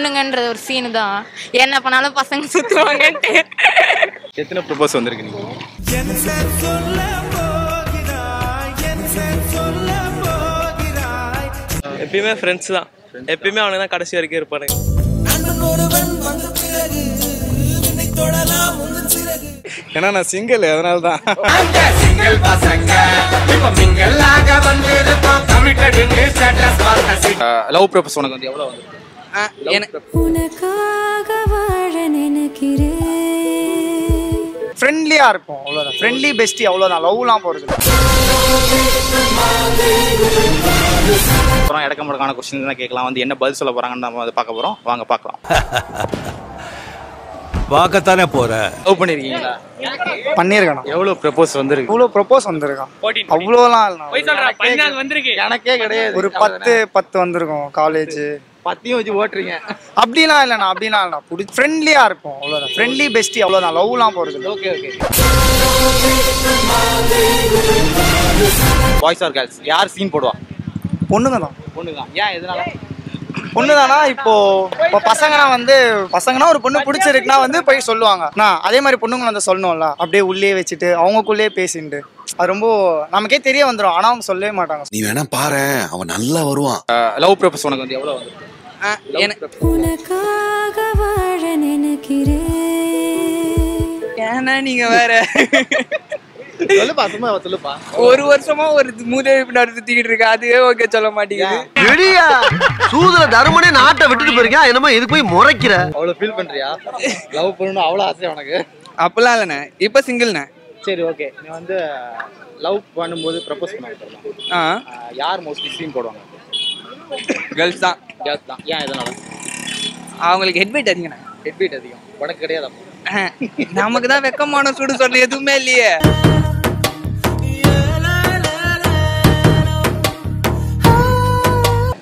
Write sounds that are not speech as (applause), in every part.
பொண்ணுங்கன்றது ஒரு சீனு தான். என்ன பண்ணாலும் பசங்க சுத்துவாங்கன்ட்டு. எத்தனை ப்ரொபோஸ் வந்திருக்கு நீங்க எப்பயுமே ஃப்ரெண்ட்ஸ் தான். எப்பயுமே அவனுக்கு தான் கடைசி வரைக்கும் இருப்பானுங்க. ஏன்னா நான் சிங்கிள் அதனால தான் லவ் ப்ரொபோஸ் உனக்கு வந்து எவ்வளோ வந்திருக்கு? உனக்காக வாழ நினைக்கிறேன். ஃப்ரெண்ட்லியா இருக்கும் அவ்வளோதான் ஃப்ரெண்ட்லி பெஸ்டி அவ்வளோதான் லவ்லாம் போகிறது அப்புறம் இடக்க முடக்கான கொஸ்டின் தான் கேட்கலாம். வந்து என்ன பதில் சொல்ல போறாங்கன்னு நம்ம வந்து பார்க்க போறோம். வாங்க பார்க்கலாம். (laughs) பார்க்கத்தானே போற? லவ் பண்ணிருக்கீங்களா? பண்ணியிருக்கேன் எவ்வளோ ப்ரொபோஸ் வந்திருக்கு? இவ்வளோ ப்ரப்போஸ் வந்திருக்கான் அவ்வளோலாம் இல்லை. எனக்கே எனக்கே கிடையாது. ஒரு பத்து பத்து வந்திருக்கும் காலேஜ் பத்தியும் வச்சு ஓட்டுறீங்க. அப்படிலாம் இல்லைண்ணா அப்படிலாம் இல்லைண்ணா. பிடிச்சி ஃப்ரெண்ட்லியாக இருக்கும் அவ்வளோதான் ஃப்ரெண்ட்லி பெஸ்டி அவ்வளோதான் லவ்லாம் போகிறது okay okay boys or girls யார் சீன் போடுவா? பொண்ணுங்க தான் பொண்ணு தான் ஏன் எதனால? பொண்ணு தானா இப்போ இப்போ பசங்கன்னா வந்து பசங்கன்னா ஒரு பொண்ணு பிடிச்சிருக்குன்னா வந்து போய் சொல்லுவாங்க. நான் அதே மாதிரி பொண்ணுங்க வந்து சொல்லணும்ல. அப்படியே உள்ளே வச்சுட்டு அவங்களுக்குள்ளேயே பேசிட்டு அது ரொம்ப நமக்கே தெரிய வந்துடும் ஆனால் அவங்க சொல்லவே மாட்டாங்க. நீ வேணா பாரு. அவன் நல்லா வருவான். லவ் ப்ரொபோஸ் உனக்கு வந்து எவ்வளோ வந்திருக்கு? உனக்காக வாழ நினைக்கிறேன். ஏன்னா நீங்க வேற. சொல்லுப்பா சும்மா சொல்லுப்பா. ஒரு வருஷமா ஒரு மூதேவி பின்னாடி சுத்திக்கிட்டு இருக்க அதுவே ஓகே சொல்ல மாட்டேங்குது. வெளியா சூதுல தருமனே நாட்டை விட்டுட்டு போயிருக்கா என்னமோ இது போய் முறைக்கிற. அவ்வளோ ஃபீல் பண்றியா? லவ் பண்ணணும் அவ்வளோ ஆசை உனக்கு? அப்பெல்லாம் இல்லைண்ணே. இப்ப சிங்கிள்ண்ணே சரி ஓகே நீ வந்து லவ் பண்ணும்போது ப்ரப்போஸ் பண்ண ஆ. யார் மோஸ்ட்லி சீன் போடுவாங்க? கேர்ள்ஸ் தான். கேர்ள்ஸ் தான். ஏன் எதனால அவங்களுக்கு ஹெட்வெயிட் அதிகண்ணே. ஹெட்பீட் அதிகம். உனக்கு கிடையாது. நமக்கு தான் வெக்கமான சூடு சொல்ல எதுவுமே இல்லையே.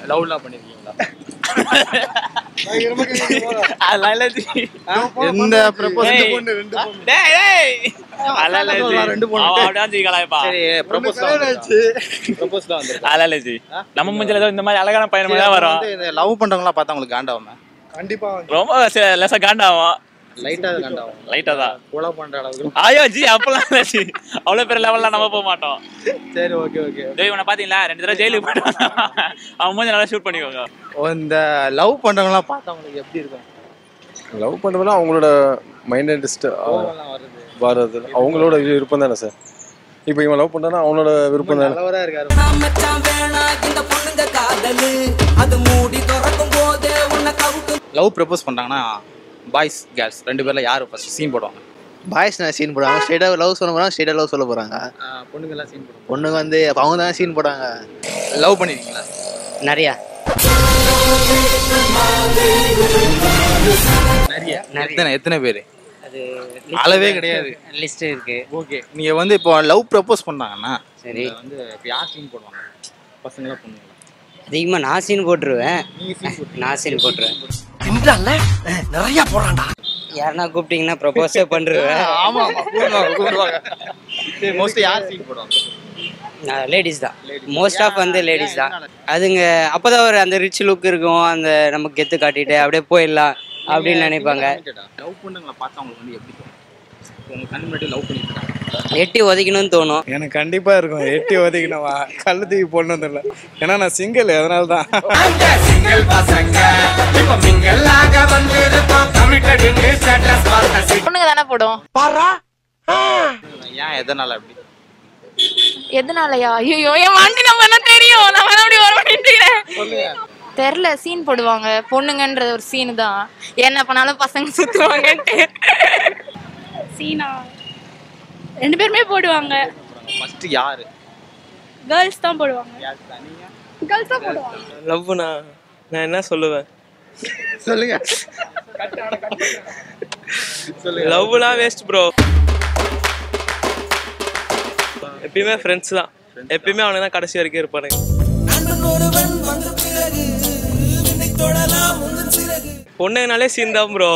லவ்லாம் பண்ணிருக்கீங்களா. எந்த ப்ரப்போஸ் டேய். டேய், டேய். ரெண்டு பொண்ணு. இல்ல ஜி. நம்ம மூஞ்சில ஏதோ இந்த மாதிரி அழகான பையன் தான் வரும். லவ் பண்றவங்களாம் பார்த்தா உங்களுக்கு காண்டாகுமே? ரொம்ப சில- லேசா காண்டாகும். லைட்டா அது காண்டாகும் லைட்டா தான். கொலை பண்ற அளவுக்கு. ஐயோ ஜி அப்பெல்லாம் அவ்வளவு பெரிய லெவல்ல நம்ம போக மாட்டோம். சரி ஓகே ஓகே டேய் பாத்தீங்களா? ரெண்டு தடவை ஜெயிலுக்கு போயிட்டு. அவன் மூஞ்சி நல்லா ஷூட் பண்ணிக்கோங்க. இந்த லவ் பண்றவங்களாம் பார்த்தா உங்களுக்கு எப்படி இருக்கும்? லவ் பண்ணுறதுனா அவங்களோட மைண்ட் வருது. வர்றது அவங்களோட விருப்பம் தானே சார் இப்போ இவன் லவ் பண்ணானா அவனோட விருப்பம் தானே? நல்லவரா இருக்காரு. லவ் ப்ரப்போஸ் பண்றாங்கன்னா பாய்ஸ் கேர்ள்ஸ் ரெண்டு பேர்ல யாரு ஃபர்ஸ்ட் சீன் போடுவாங்க? பாய்ஸ் நான் சீன் போடுறாங்க ஸ்ட்ரெயிட்டாக லவ் சொல்ல போறாங்க ஸ்ட்ரெயிட்டாக லவ் சொல்ல போறாங்க. பொண்ணுங்க எல்லாம் சீன் போடுவாங்க. பொண்ணுங்க வந்து அப்ப அவங்க தான் சீன் போடுறாங்க. லவ் பண்ணிருக்கீங்களா நிறையா. நிறைய? எத்தனை எத்தனை பேர்? அளவே கிடையாது. லிஸ்ட் இருக்கு. ஓகே நீங்க வந்து இப்போ லவ் ப்ரப்போஸ் பண்ணாங்கன்னா சரி. வந்து இப்போ யார் சீன் போடுவாங்க? பசங்களா பொண்ணுங்களா அதிகமாக நான் சீன் போட்டுருவேன் சீன் போட்டுருவேன். தின்றான்ல நிறைய போறான்டா யாருன்னா கூப்பிட்டீங்கன்னா ப்ரொபோஸே பண்ணுருவேன். ஆமா மோஸ்ட்லி யார் சீன் போடுவாங்க? லேடிஸ் தான். மோஸ்ட் ஆஃப் வந்து லேடிஸ் தான். அதுங்க அப்போதான் ஒரு அந்த ரிச் லுக் இருக்கும். அந்த நம்ம கெத்து காட்டிட்டு அப்படியே போயிடலாம். அப்படின்னு நினைப்பாங்க. லவ் பண்ணுங்களை பார்த்தா உங்களுக்கு வந்து எப்படி கண் முன்னாடி லவ் எட்டி உதைக்கணும்னு தோணும். எனக்கு கண்டிப்பாக இருக்கும். எட்டி ஒதுக்கினவா கல்லு தூக்கி போடணும் இல்லை ஏன்னா நான் சிங்கிள் அதனால தான் பொண்ணுங்க தானே போடும். ஏன் எதனால அப்படி? எதனாலயா? ஐயோ என் வண்டி நம்ம என்ன தெரியும்? நான் வேணா அப்படி வர தெரில சீன் போடுவாங்க. பொண்ணுங்கன்றது ஒரு சீனு தான். என்ன பண்ணாலும் பசங்க சுத்துவாங்கன்ட்டு. சீனா. ரெண்டு பேருமே போடுவாங்க. ஃபர்ஸ்ட் யாரு? கேர்ள்ஸ் தான் போடுவாங்க. யார் தனியா கேர்ள்ஸ் தான் போடுவாங்க. லவ்னா நான் என்ன சொல்லுவேன்? சொல்லுங்க. லவ்லாம் வேஸ்ட் ப்ரோ எப்பயுமே ஃப்ரெண்ட்ஸ் தான். எப்பயுமே அவனுக்கு தான் கடைசி வரைக்கும் இருப்பானுங்க. பொண்ணுங்கனாலே சீன் தான் ப்ரோ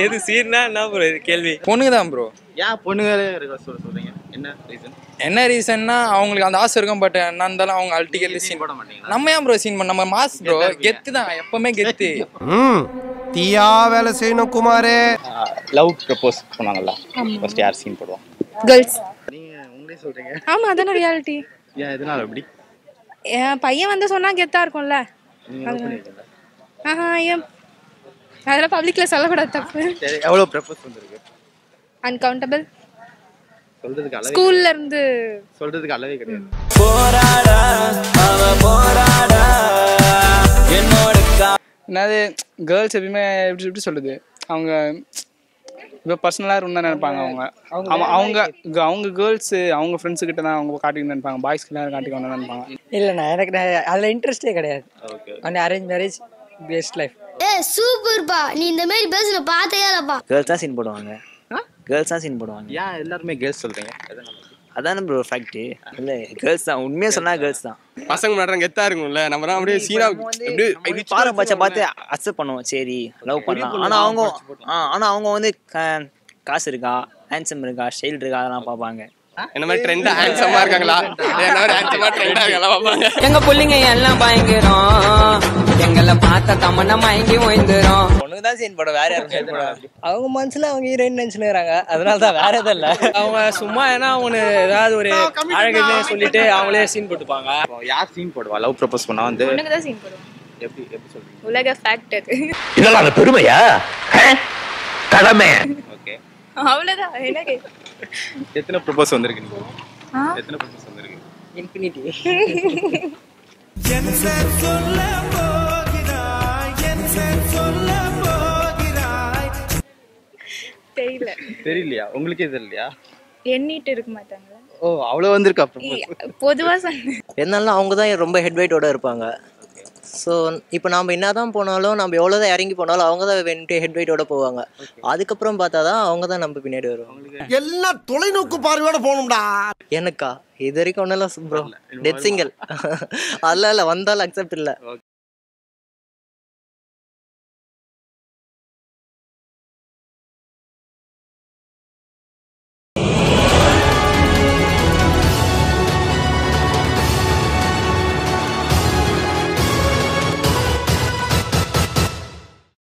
எது சீன்னா என்ன ப்ரோ இது கேள்வி. பொண்ணுங்க தான் ப்ரோ ஏன் பொண்ணுங்களே இருக்க சொல்ல சொல்றீங்க? என்ன ரீசன் என்ன ரீசன்னா அவங்களுக்கு அந்த ஆசை இருக்கும் பட் என்ன இருந்தாலும் அவங்க அல்டிகேட் சீன் போட மாட்டீங்களா? நம்ம ஏன் ப்ரோ சீன் பண்ண நம்ம மாஸ் ப்ரோ கெத்து தான் எப்பவுமே கெத்து (laughs) ம் தீயா வேலை செய்யணும் குமாரே. லவ் ப்ரப்போஸ் பண்ணாங்கல்ல ஃபர்ஸ்ட் யார் சீன் போடுவோம் கேர்ள்ஸ் நீங்க உங்களே சொல்றீங்க. ஆமா அதான ரியாலிட்டி ஏன் எதனால அப்படி என் பையன் வந்து சொன்னா கெத்தா இருக்கும்ல? ஆஹா ஏன் அதெல்லாம் பப்ளிக்ல சொல்லக்கூடாது தப்பு. சரி எவ்வளவு ப்ரப்போஸ் வந்திருக்கு? அன்கவுண்டபிள் சொல்றதுக்கு அளவே ஸ்கூல்ல இருந்து சொல்றதுக்கு அளவே கிடையாது. என்னது கேர்ள்ஸ் எப்பயுமே எப்படி எப்படி சொல்லுது அவங்க இப்போ பர்சனலாக இருந்தால் நினைப்பாங்க அவங்க. அவங்க அவங்க அவங்க கேர்ள்ஸு அவங்க ஃப்ரெண்ட்ஸு கிட்ட தான் அவங்க காட்டிக்கணும்னு நினைப்பாங்க. பாய்ஸ்க்கு தான் காட்டிக்கணும்னு நினைப்பாங்க. இல்லைண்ணா எனக்கு நான் அதில் இன்ட்ரெஸ்டே கிடையாது. ஓகே அந்த அரேஞ்ச் மேரேஜ் பெஸ்ட் லைஃப் சூப்பர்ப்பா நீ இந்த மாதிரி பேசுன பார்த்தே இல்லப்பா கேர்ள்ஸ் தான் சீன் போடுவாங்க. கேர்ள்ஸ் தான் சீன் போடுவாங்க. ஏன் எல்லாருமே கேர்ள்ஸ் சொல்றீங்க? அதான ப்ரோ ஃபேக்ட் இல்லை கேர்ள்ஸ் தான். உண்மையாக சொன்னா கேர்ள்ஸ் தான். பசங்க முன்னாடி கெத்தா இருக்கும்ல. நம்ம தான் அப்படியே சீனா அப்படியே பாரபட்சம் பார்த்து அக்செப்ட் பண்ணுவோம். சரி லவ் பண்ணலாம். ஆனால் அவங்க ஆ ஆனால் அவங்க வந்து க- காசு இருக்கா? ஹேண்ட்ஸம் இருக்கா? ஸ்டைல் இருக்கா? அதெல்லாம் பார்ப்பாங்க. என்ன மாதிரி ட்ரெண்டா ஹேண்ட்ஸமா இருக்காங்களா? என்ன மாதிரி ஹேண்ட்ஸமா ட்ரெண்டா இருக்காங்களா பார்ப்பாங்க? எங்க பிள்ளைங்க எல்லாம் பயங்கரம். எங்களை பார்த்த தமன்னா மயங்கி ஓய்ந்துரும். பொண்ணுங்க தான் சீன் போட வேற யாரும் சீன் போட. அவங்க மனசுல அவங்க ஹீரோயின் நினைச்சுக்கிறாங்க அதனால தான் வேற எதுவும் இல்ல. அவங்க சும்மா ஏன்னா அவங்க ஏதாவது ஒரு அழகுன்னு சொல்லிட்டு அவங்களே சீன் போட்டுப்பாங்க. யார் சீன் போடுவா? லவ் ப்ரப்போஸ் பண்ணா வந்து பொண்ணுக்கு தான் சீன் போடுவோம் எப்படி எப்படி சொல்றீங்க? உலக ஃபேக்ட் அது இதெல்லாம் அந்த பெருமையா? கடமை. ஓகே அவ்வளவுதான். என்ன கே எத்தனை ப்ரப்போஸ் வந்திருக்கு நீங்க? எத்தனை ப்ரப்போஸ் வந்திருக்கு? இன்ஃபினிட்டி (laughs) தெரியல. தெரியலையா? உங்களுக்கே தெரியலையா? எண்ணிட்டு இருக்க மாட்டாங்களா? ஓ அவ்வளவு வந்திருக்கா ப்ரப்போஸ் பொதுவா சொன்னேன் இருந்தாலும் அவங்க தான் ரொம்ப ஹெட் வெயிட்டோட இருப்பாங்க. ஸோ இப்போ நம்ம என்ன தான் போனாலும் நம்ம எவ்வளோ தான் இறங்கி போனாலும் அவங்க தான் ஹெட் வெயிட்டோட போவாங்க. அதுக்கப்புறம் பார்த்தா தான் அவங்க தான் நம்ம பின்னாடி வருவாங்க. எல்லாம் தொலைநோக்கு பார்வையோட போகணும்டா. எனக்கா? இது வரைக்கும் ஒன்றும் ப்ரோ டெட் சிங்கிள் அதெல்லாம் இல்லை வந்தாலும் அக்செப்ட் இல்லை.